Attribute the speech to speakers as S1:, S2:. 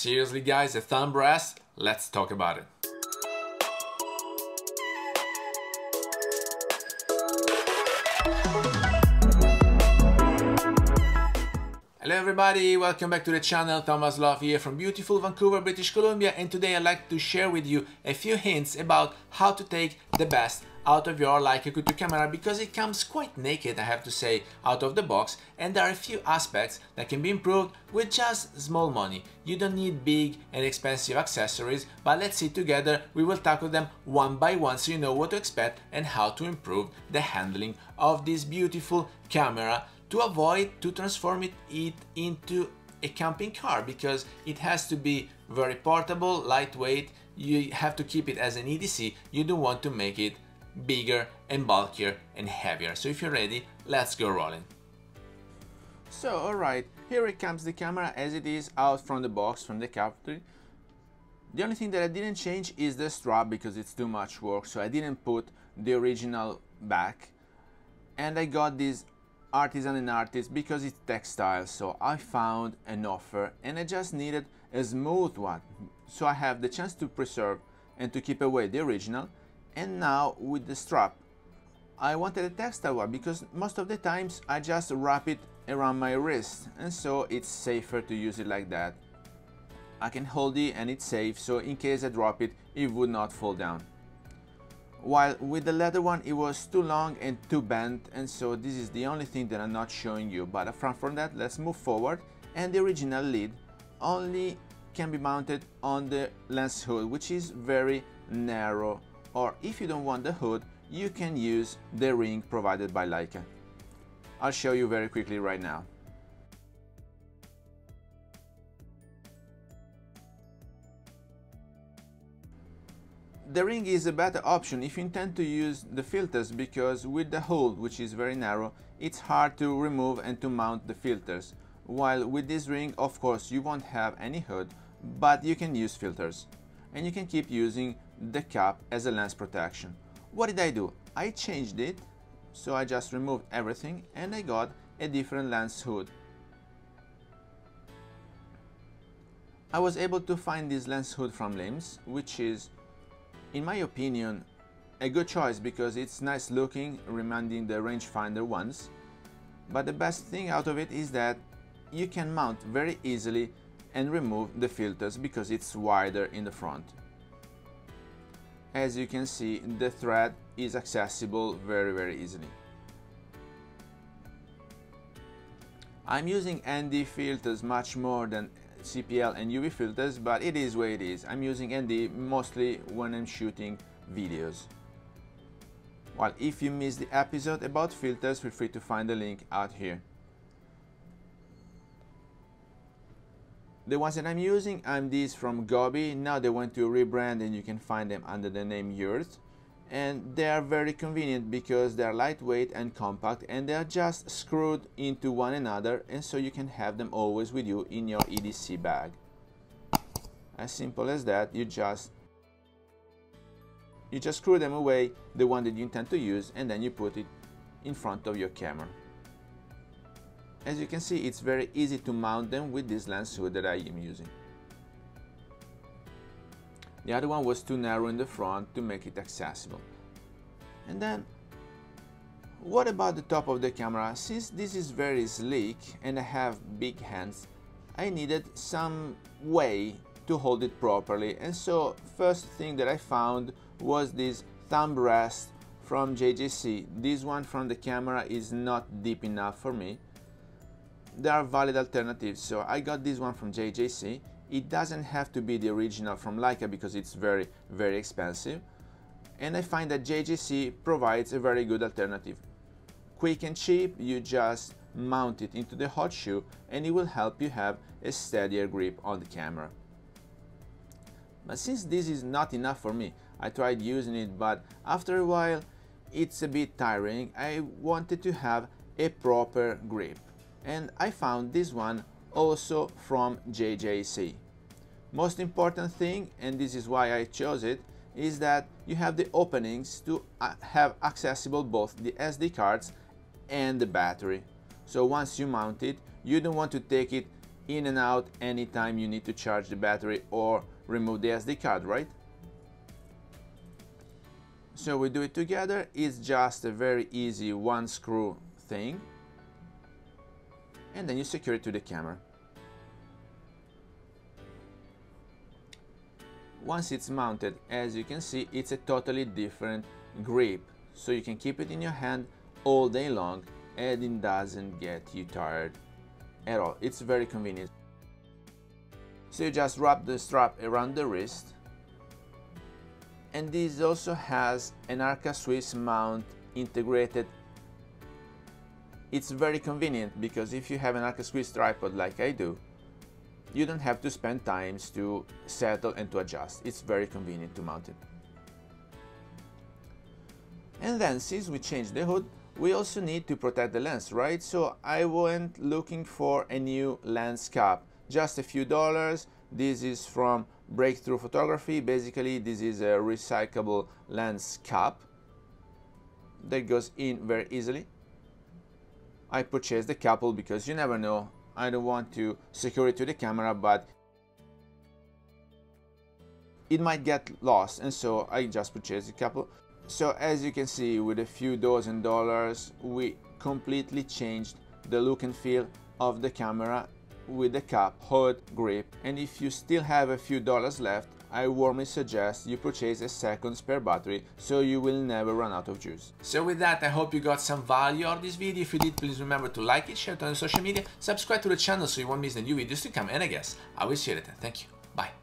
S1: Seriously guys, a thumb rest? Let's talk about it. Hello everybody, welcome back to the channel, Thomas Love here from beautiful Vancouver, British Columbia and today I'd like to share with you a few hints about how to take the best out of your Leica Q2 camera because it comes quite naked I have to say out of the box. And there are a few aspects that can be improved with just small money. You don't need big and expensive accessories but let's see together we will tackle them one by one so you know what to expect and how to improve the handling of this beautiful camera. To avoid to transform it, it into a camping car because it has to be very portable, lightweight, you have to keep it as an EDC, you don't want to make it bigger and bulkier and heavier. So if you're ready, let's go rolling. So alright, here it comes the camera as it is out from the box, from the factory. The only thing that I didn't change is the strap because it's too much work, so I didn't put the original back. And I got this artisan and artist because it's textile so I found an offer and I just needed a smooth one so I have the chance to preserve and to keep away the original and now with the strap I wanted a textile one because most of the times I just wrap it around my wrist and so it's safer to use it like that. I can hold it and it's safe so in case I drop it it would not fall down. While with the leather one it was too long and too bent and so this is the only thing that I'm not showing you. But from, from that let's move forward and the original lid only can be mounted on the lens hood which is very narrow or if you don't want the hood you can use the ring provided by Leica. I'll show you very quickly right now. The ring is a better option if you intend to use the filters because with the hole, which is very narrow, it's hard to remove and to mount the filters. While with this ring, of course, you won't have any hood, but you can use filters. And you can keep using the cap as a lens protection. What did I do? I changed it, so I just removed everything and I got a different lens hood. I was able to find this lens hood from Lims, which is in my opinion, a good choice because it's nice looking, reminding the rangefinder ones. But the best thing out of it is that you can mount very easily and remove the filters because it's wider in the front. As you can see, the thread is accessible very very easily. I'm using ND filters much more than CPL and UV filters, but it is where it is. I'm using ND mostly when I'm shooting videos. Well, if you missed the episode about filters, feel free to find the link out here. The ones that I'm using, I'm these from Gobe. Now they went to rebrand and you can find them under the name Urth and they are very convenient because they are lightweight and compact and they are just screwed into one another and so you can have them always with you in your EDC bag. As simple as that, you just you just screw them away, the one that you intend to use, and then you put it in front of your camera. As you can see, it's very easy to mount them with this lens hood that I am using. The other one was too narrow in the front to make it accessible. And then, what about the top of the camera? Since this is very sleek and I have big hands, I needed some way to hold it properly. And so, first thing that I found was this thumb rest from JJC. This one from the camera is not deep enough for me. There are valid alternatives, so I got this one from JJC it doesn't have to be the original from Leica because it's very, very expensive. And I find that JJC provides a very good alternative. Quick and cheap, you just mount it into the hot shoe and it will help you have a steadier grip on the camera. But since this is not enough for me, I tried using it, but after a while it's a bit tiring. I wanted to have a proper grip. And I found this one also from JJC. Most important thing, and this is why I chose it, is that you have the openings to uh, have accessible both the SD cards and the battery. So once you mount it, you don't want to take it in and out anytime you need to charge the battery or remove the SD card, right? So we do it together, it's just a very easy one screw thing and then you secure it to the camera. Once it's mounted, as you can see, it's a totally different grip, so you can keep it in your hand all day long and it doesn't get you tired at all. It's very convenient. So you just wrap the strap around the wrist and this also has an Arca Swiss mount integrated. It's very convenient because if you have an Arca tripod like I do, you don't have to spend times to settle and to adjust. It's very convenient to mount it. And then since we changed the hood, we also need to protect the lens, right? So I went looking for a new lens cap, just a few dollars. This is from Breakthrough Photography. Basically, this is a recyclable lens cap that goes in very easily. I purchased the couple because you never know. I don't want to secure it to the camera, but it might get lost, and so I just purchased a couple. So as you can see, with a few dozen dollars, we completely changed the look and feel of the camera with the cap, hood, grip, and if you still have a few dollars left, I warmly suggest you purchase a second spare battery so you will never run out of juice. So with that, I hope you got some value out of this video. If you did, please remember to like it, share it on social media, subscribe to the channel so you won't miss the new videos to come, and I guess I will see you later. Thank you. Bye.